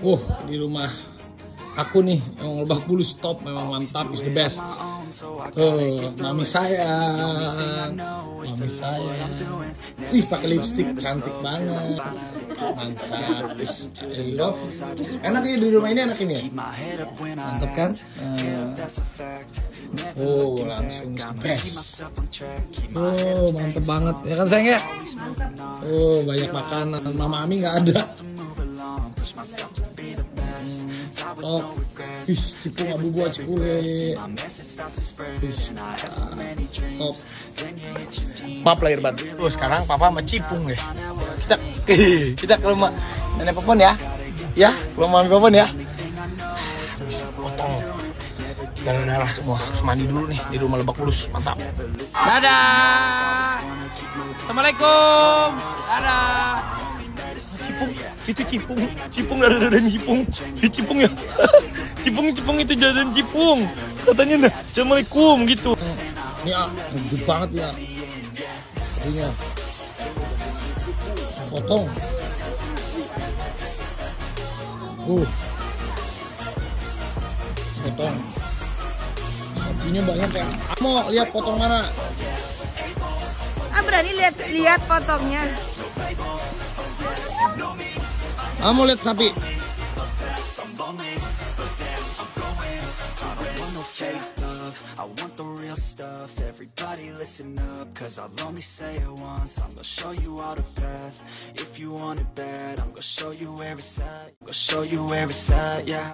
Uh, di rumah aku nih yang lebak bulus top memang mantap is the best. Tuh, mami sayang, mami sayang. Ih, pakai lipstick cantik banget. Mantap. I love. Enak ya di rumah ini enak ini ya. Mantap kan? Nah. Oh, langsung best. Oh, mantep banget. Ya kan sayang ya? Oh, banyak makanan. Mama Ami nggak ada. Oh, ih, cipung abu buah cikule. Ih, top. Maaf lahir batin. Tuh sekarang papa sama cipung deh. Kita kita ke rumah nenek popon ya. Ya, ke rumah mami popon ya. Habis potong darah-darah semua. Harus mandi dulu nih di rumah Lebak Bulus. Mantap. Dadah. Assalamualaikum. Dadah. Cipung, itu cipung, cipung ada dadan cipung, di cipung ya, cipung cipung itu dadan cipung, katanya nah, assalamualaikum gitu. Ini ah, gede banget ya, ini potong, uh, potong, sapinya banyak ya. Mau lihat potong mana? Ah berani lihat lihat potongnya. Kamu lihat sapi. I want the real stuff Everybody listen up Cause I'll only say it once I'm gonna show you all the path If you want it bad I'm gonna show you it's at Gonna show you it's at, yeah